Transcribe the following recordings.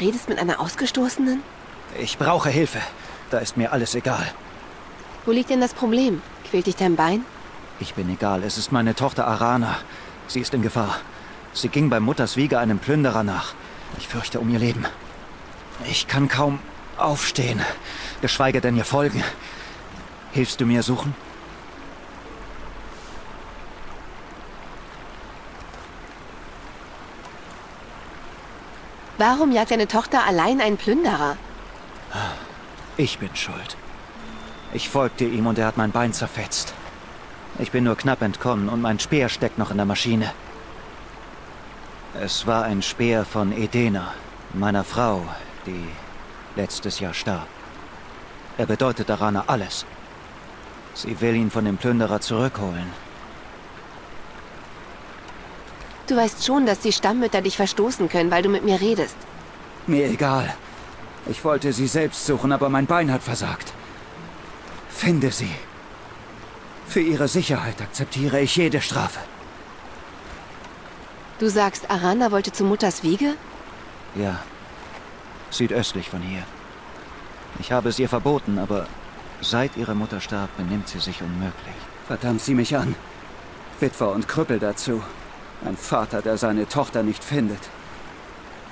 redest mit einer Ausgestoßenen? Ich brauche Hilfe. Da ist mir alles egal. Wo liegt denn das Problem? Quält dich dein Bein? Ich bin egal. Es ist meine Tochter Arana. Sie ist in Gefahr. Sie ging bei Mutters Wiege einem Plünderer nach. Ich fürchte um ihr Leben. Ich kann kaum aufstehen, geschweige denn ihr folgen. Hilfst du mir suchen? Warum jagt deine Tochter allein einen Plünderer? Ich bin schuld. Ich folgte ihm und er hat mein Bein zerfetzt. Ich bin nur knapp entkommen und mein Speer steckt noch in der Maschine. Es war ein Speer von Edena, meiner Frau, die letztes Jahr starb. Er bedeutet Arana alles. Sie will ihn von dem Plünderer zurückholen. Du weißt schon, dass die Stammmütter dich verstoßen können, weil du mit mir redest. Mir egal. Ich wollte sie selbst suchen, aber mein Bein hat versagt. Finde sie. Für ihre Sicherheit akzeptiere ich jede Strafe. Du sagst, Arana wollte zu Mutters Wiege? Ja. Südöstlich von hier. Ich habe es ihr verboten, aber seit ihre Mutter starb, benimmt sie sich unmöglich. Verdammt sie mich an. Witwer und Krüppel dazu. Ein Vater, der seine Tochter nicht findet.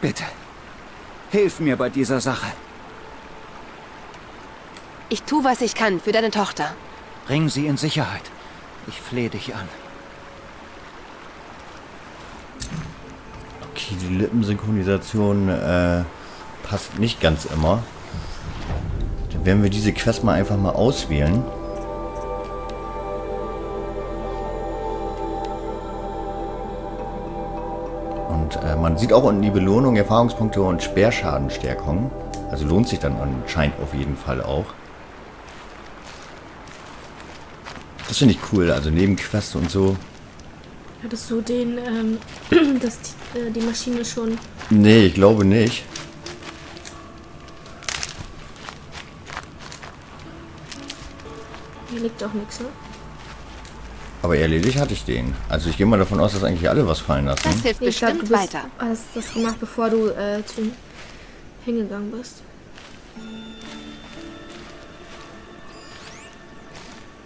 Bitte, hilf mir bei dieser Sache. Ich tu, was ich kann für deine Tochter. Bring sie in Sicherheit. Ich flehe dich an. Okay, die Lippensynchronisation äh, passt nicht ganz immer. Dann werden wir diese Quest mal einfach mal auswählen. Und äh, man sieht auch unten die Belohnung, Erfahrungspunkte und Speerschadenstärkung. Also lohnt sich dann anscheinend auf jeden Fall auch. Das finde ich cool, also neben Quest und so. Hattest du den, ähm, das, äh, die Maschine schon? Nee, ich glaube nicht. Hier liegt auch nichts, ne? Aber erledigt hatte ich den. Also ich gehe mal davon aus, dass eigentlich alle was fallen lassen. Das hilft ich glaub, bestimmt du bist, weiter. hast das gemacht, bevor du äh, zu hingegangen bist.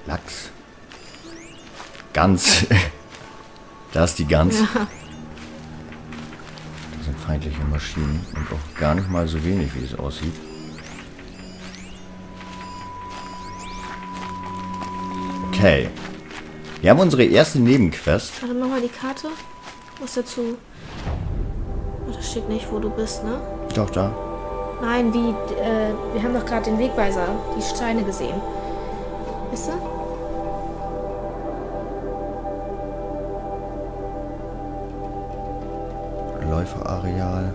Lachs. Gans. da ist die Gans. Ja. Das sind feindliche Maschinen und auch gar nicht mal so wenig, wie es aussieht. Okay. Wir haben unsere erste Nebenquest. Warte, mach mal die Karte. Was dazu? Oh, da steht nicht, wo du bist, ne? Doch, da. Nein, wie, äh, wir haben doch gerade den Wegweiser, die Steine gesehen. Weißt du? Läuferareal.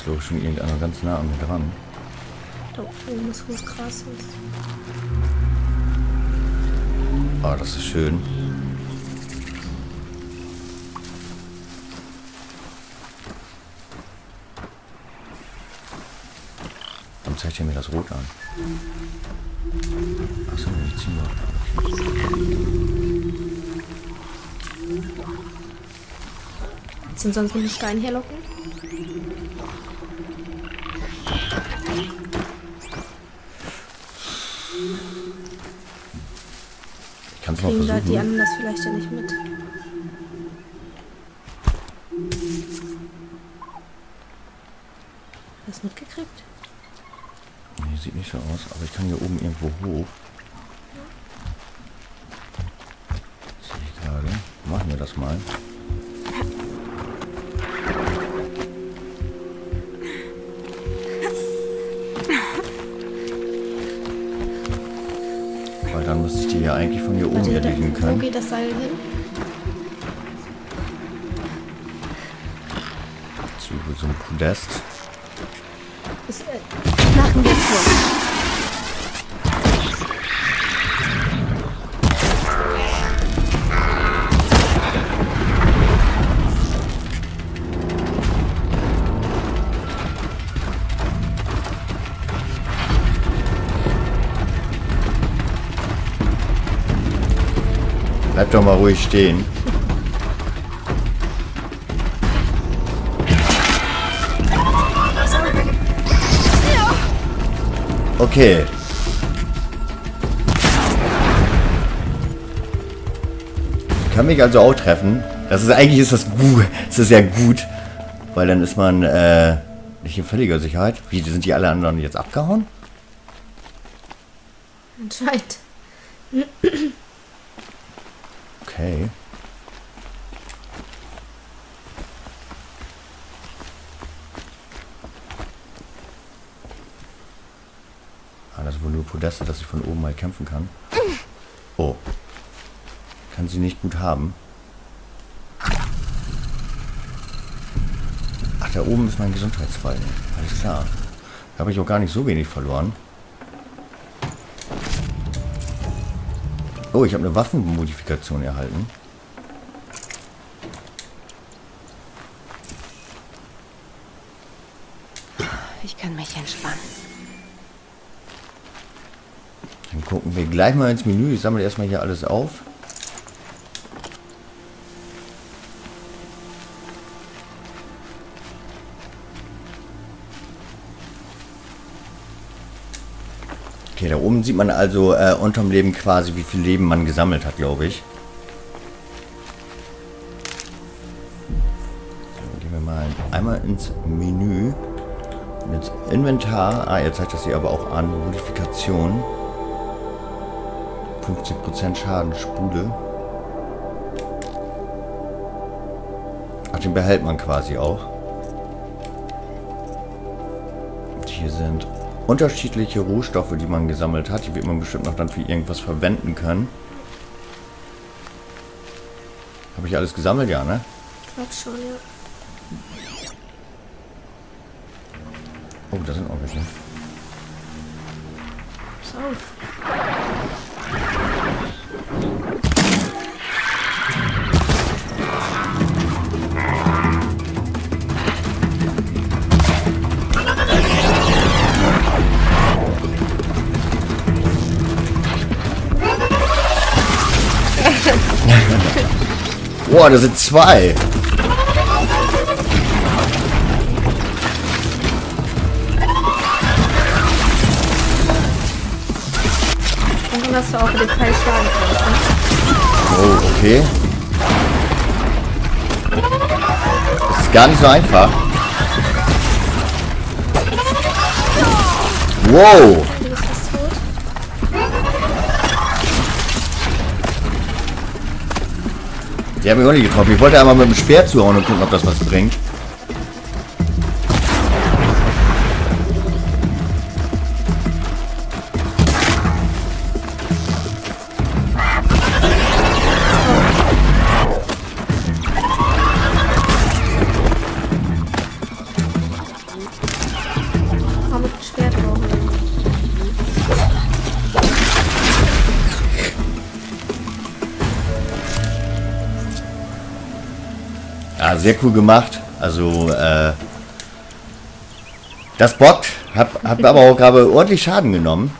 Ist glaube ich schon irgendeiner ganz nah an mir dran. Da oben ist, wo es Gras ist. Ah, das ist schön. Warum zeigt er mir das Rot an? Achso, ich zieh mal. Sind sonst noch einen Stein herlocken? Mal Kriegen da die versuchen. anderen das vielleicht ja nicht mit. Hast du mitgekriegt? Nee, sieht nicht so aus, aber ich kann hier oben irgendwo hoch. Sehe ich gerade. Machen wir das mal. Müsste ich die ja eigentlich von hier oben Warte, da, erledigen wo können. geht das Seil hin? Zu so einem Podest. Ist, äh, Bleib doch mal ruhig stehen. Okay. Ich kann mich also auch treffen. Das ist eigentlich ist das gut. Das ist ja gut. Weil dann ist man äh, nicht in völliger Sicherheit. Wie, sind die alle anderen jetzt abgehauen? Anscheinend. Okay. Ah, das ist wohl nur Podeste, dass ich von oben mal kämpfen kann. Oh. Kann sie nicht gut haben. Ach, da oben ist mein Gesundheitsfall. Alles klar. Da habe ich auch gar nicht so wenig verloren. Oh, ich habe eine Waffenmodifikation erhalten. Ich kann mich entspannen. Dann gucken wir gleich mal ins Menü. Ich sammle erstmal hier alles auf. Da oben sieht man also äh, unterm Leben quasi, wie viel Leben man gesammelt hat, glaube ich. So, gehen wir mal einmal ins Menü. Und ins Inventar. Ah, jetzt zeigt das hier aber auch an. Modifikation. 50% Schaden, Spule. Ach, den behält man quasi auch. Und hier sind unterschiedliche Rohstoffe, die man gesammelt hat. Die wird man bestimmt noch dann für irgendwas verwenden können. Habe ich alles gesammelt? Ja, ne? Ich glaube schon, ja. Oh, da sind auch welche. Pass auf. Boah, da sind zwei. Und hast du auch mit dem Pfeil schlagen kannst. Ne? Oh, okay. Das ist gar nicht so einfach. Wow. Die haben mich auch nicht getroffen. Ich wollte einmal mit dem Speer zuhauen und gucken, ob das was bringt. Sehr cool gemacht. Also, äh, das bockt. Hab, hab aber auch gerade ordentlich Schaden genommen.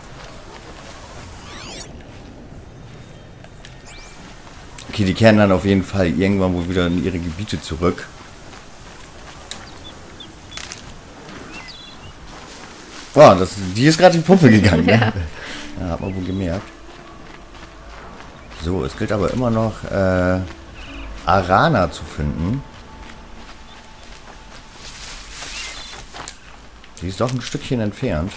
Okay, die kehren dann auf jeden Fall irgendwann wohl wieder in ihre Gebiete zurück. Boah, das, die ist gerade in die Pumpe gegangen. Ne? Ja, hat man wohl gemerkt. So, es gilt aber immer noch äh, Arana zu finden. Die ist doch ein Stückchen entfernt.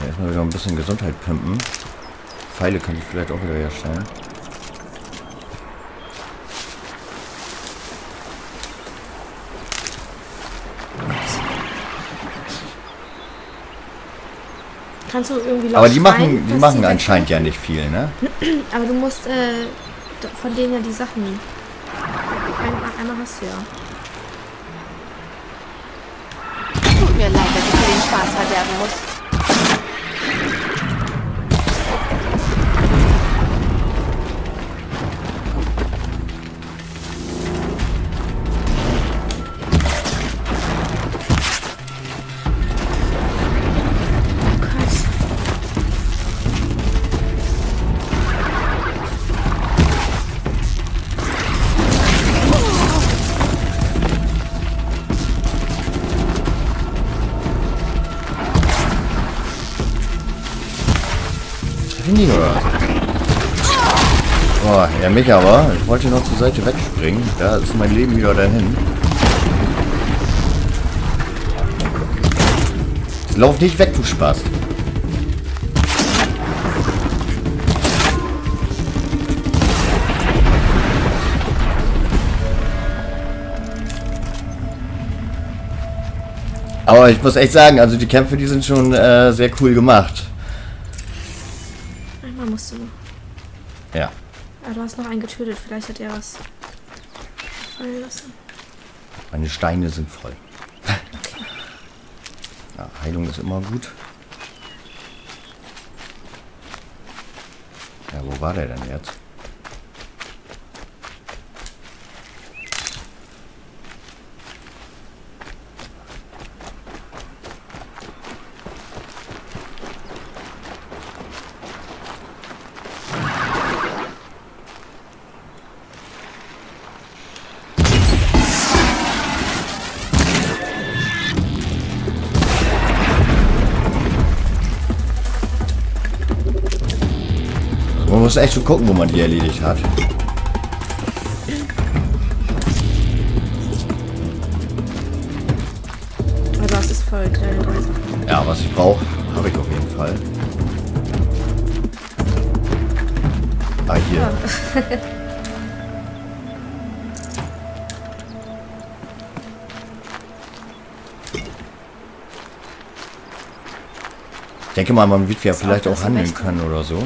Ja, erstmal wieder ein bisschen Gesundheit pimpen. Pfeile könnte ich vielleicht auch wieder herstellen. Kannst du irgendwie laut Aber die machen, die machen anscheinend ja nicht viel, ne? Aber du musst äh, von denen ja die Sachen. Einmal, einmal hast du ja. Tut mir leid, dass ich dir den Spaß verderben muss. Ja, mich aber. Ich wollte noch zur Seite wegspringen. Da ist mein Leben wieder dahin. Lauf nicht weg, du Spaß. Aber ich muss echt sagen, also die Kämpfe, die sind schon äh, sehr cool gemacht. Einmal musst du. Ja. Ah, du hast noch einen getötet. Vielleicht hat er was fallen lassen. Meine Steine sind voll. Ja, Heilung ist immer gut. Ja, wo war der denn jetzt? Muss echt schon gucken, wo man die erledigt hat. Aber es ist voll, 33. Ja, was ich brauche, habe ich auf jeden Fall. Ah, hier. Ich denke mal, man wird ja vielleicht auch das handeln können oder so.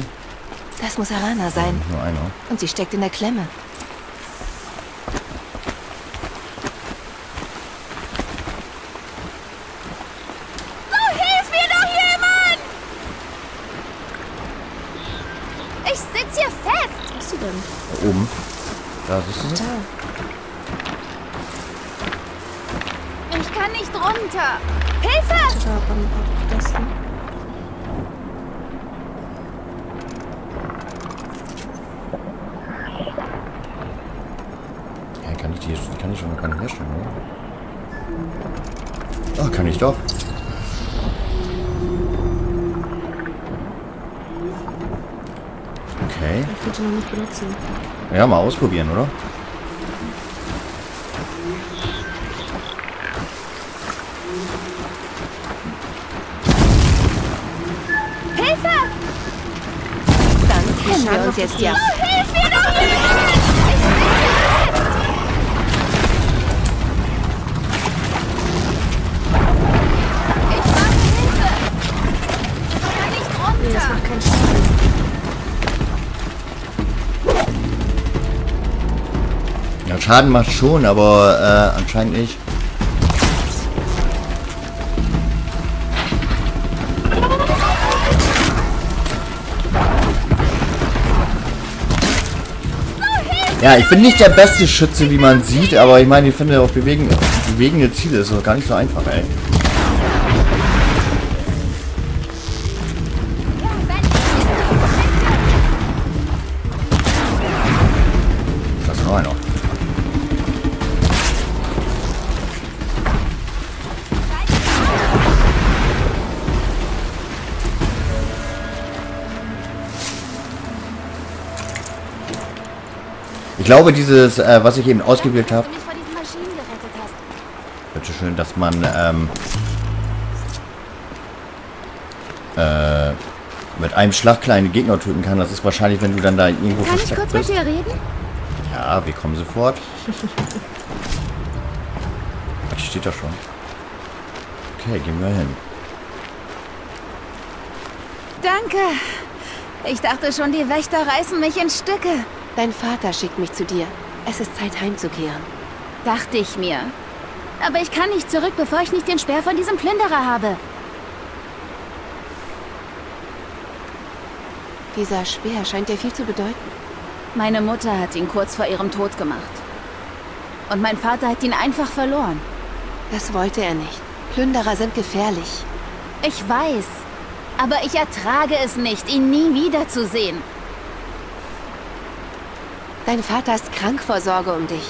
Das muss Alana sein. Nur einer. Und sie steckt in der Klemme. Kann ich die kann ich schon gar nicht herstellen, oder? Ah, kann ich doch. Okay. Ich würde noch nicht benutzen. Ja, mal ausprobieren, oder? Hilfe! Dann kennen wir uns jetzt ja. Nee, das macht keinen Schaden. Ja, Schaden macht schon, aber äh, anscheinend nicht. Ja, ich bin nicht der beste Schütze, wie man sieht, aber ich meine, ich finde auch bewegen, bewegende Ziele ist doch gar nicht so einfach, ey. Glaube, dieses, äh, was ich eben ausgewählt habe. Bitte schön, dass man ähm, äh, mit einem Schlag kleine Gegner töten kann. Das ist wahrscheinlich, wenn du dann da irgendwo Kann ich kurz mit bist. dir reden? Ja, wir kommen sofort. Die steht da schon. Okay, gehen wir hin. Danke. Ich dachte schon, die Wächter reißen mich in Stücke. Dein Vater schickt mich zu dir. Es ist Zeit heimzukehren. Dachte ich mir. Aber ich kann nicht zurück, bevor ich nicht den Speer von diesem Plünderer habe. Dieser Speer scheint dir viel zu bedeuten. Meine Mutter hat ihn kurz vor ihrem Tod gemacht. Und mein Vater hat ihn einfach verloren. Das wollte er nicht. Plünderer sind gefährlich. Ich weiß. Aber ich ertrage es nicht, ihn nie wiederzusehen. Dein Vater ist krank vor Sorge um dich.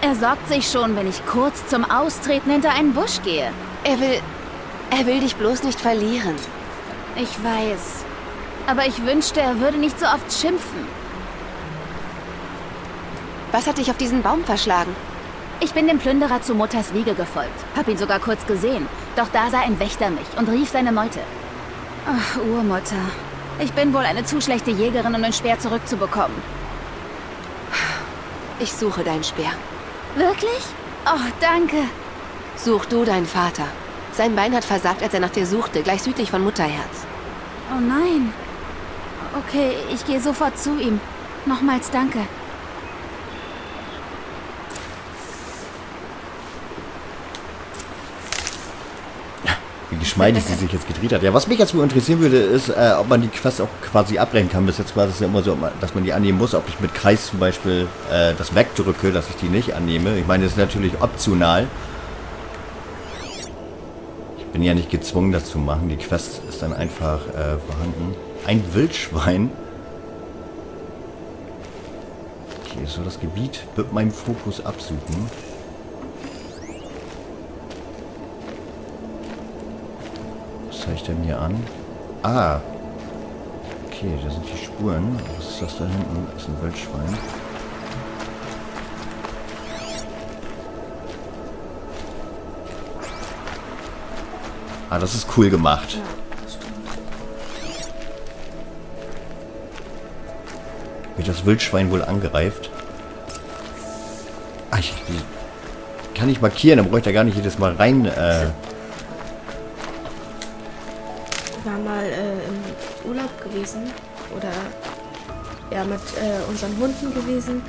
Er sorgt sich schon, wenn ich kurz zum Austreten hinter einen Busch gehe. Er will... Er will dich bloß nicht verlieren. Ich weiß. Aber ich wünschte, er würde nicht so oft schimpfen. Was hat dich auf diesen Baum verschlagen? Ich bin dem Plünderer zu Mutters Wiege gefolgt. Hab ihn sogar kurz gesehen. Doch da sah ein Wächter mich und rief seine Meute. Ach, Urmutter. Ich bin wohl eine zu schlechte Jägerin, um den Speer zurückzubekommen. Ich suche deinen Speer. Wirklich? Oh, danke. Such du deinen Vater. Sein Bein hat versagt, als er nach dir suchte, gleich südlich von Mutterherz. Oh nein. Okay, ich gehe sofort zu ihm. Nochmals danke. Wie geschmeidig sie sich jetzt gedreht hat. Ja, was mich jetzt wohl interessieren würde, ist, äh, ob man die Quest auch quasi abbrechen kann. Bis jetzt war das ja immer so, dass man die annehmen muss. Ob ich mit Kreis zum Beispiel äh, das wegdrücke, dass ich die nicht annehme. Ich meine, das ist natürlich optional. Ich bin ja nicht gezwungen, das zu machen. Die Quest ist dann einfach äh, vorhanden. Ein Wildschwein. Okay, so das Gebiet wird meinem Fokus absuchen. Was zeige ich denn hier an? Ah. Okay, da sind die Spuren. Was ist das da hinten? Das ist ein Wildschwein. Ah, das ist cool gemacht. Wird das Wildschwein wohl angreift? Ah, ich, die kann ich markieren, dann bräuchte er gar nicht jedes Mal rein. Äh, gewesen. Oder ja, mit äh, unseren Hunden gewesen.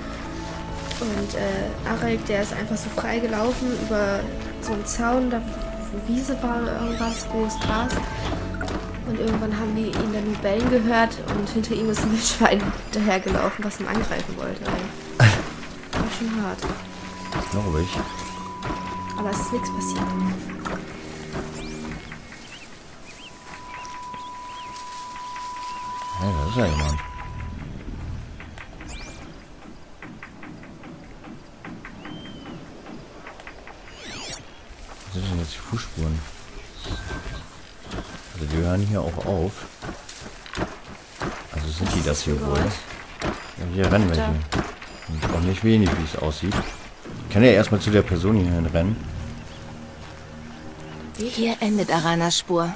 Und äh, Arek, der ist einfach so frei gelaufen über so einen Zaun, da wo Wiese war oder irgendwas, großes Gras. Und irgendwann haben wir ihn dann bellen gehört und hinter ihm ist ein Wildschwein dahergelaufen, was ihn angreifen wollte. War schon hart. Glaube ich. Aber es ist nichts passiert. Ja, da ist ja jemand. Was sind denn jetzt die Fußspuren? Also die hören hier auch auf. Also sind die das hier wohl? Ja, hier rennen welche. Und auch nicht wenig, wie es aussieht. Ich kann ja erstmal zu der Person hier rennen. Hier endet Aranas Spur.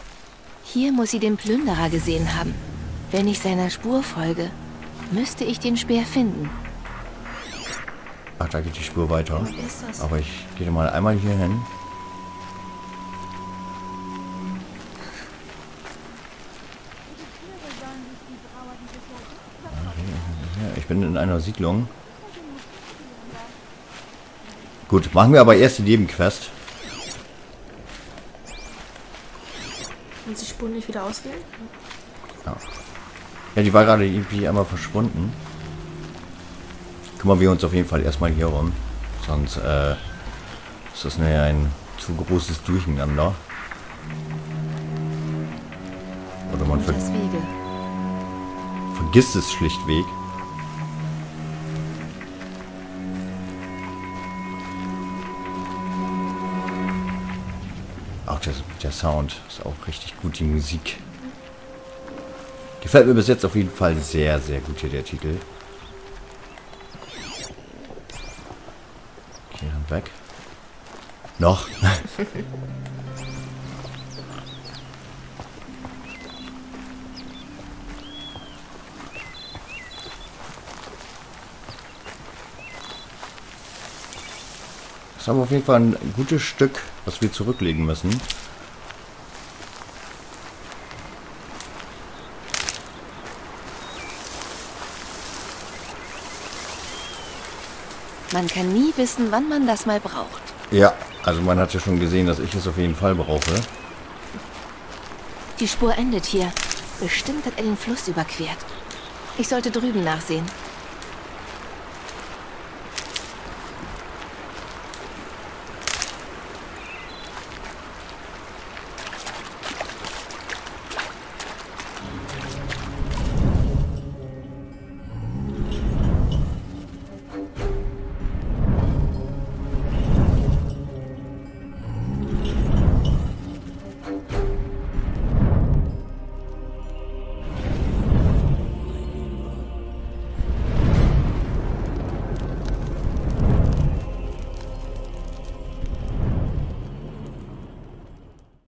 Hier muss sie den Plünderer gesehen haben. Wenn ich seiner Spur folge, müsste ich den Speer finden. Ach, da geht die Spur weiter. Wer ist das? Aber ich gehe mal einmal hier hin. Ich bin in einer Siedlung. Gut, machen wir aber erst die Nebenquest. Kannst du die Spuren nicht wieder auswählen? Ja, die war gerade irgendwie einmal verschwunden. Kümmern wir uns auf jeden Fall erstmal hier rum. Sonst äh, ist das nachher ein zu großes Durcheinander. Oder man ver vergisst es schlichtweg. Auch der, der Sound ist auch richtig gut, die Musik. Gefällt mir bis jetzt auf jeden Fall sehr, sehr gut hier der Titel. Okay, dann weg. Noch. Das haben wir auf jeden Fall ein gutes Stück, was wir zurücklegen müssen. Man kann nie wissen, wann man das mal braucht. Ja, also man hat ja schon gesehen, dass ich es auf jeden Fall brauche. Die Spur endet hier. Bestimmt hat er den Fluss überquert. Ich sollte drüben nachsehen.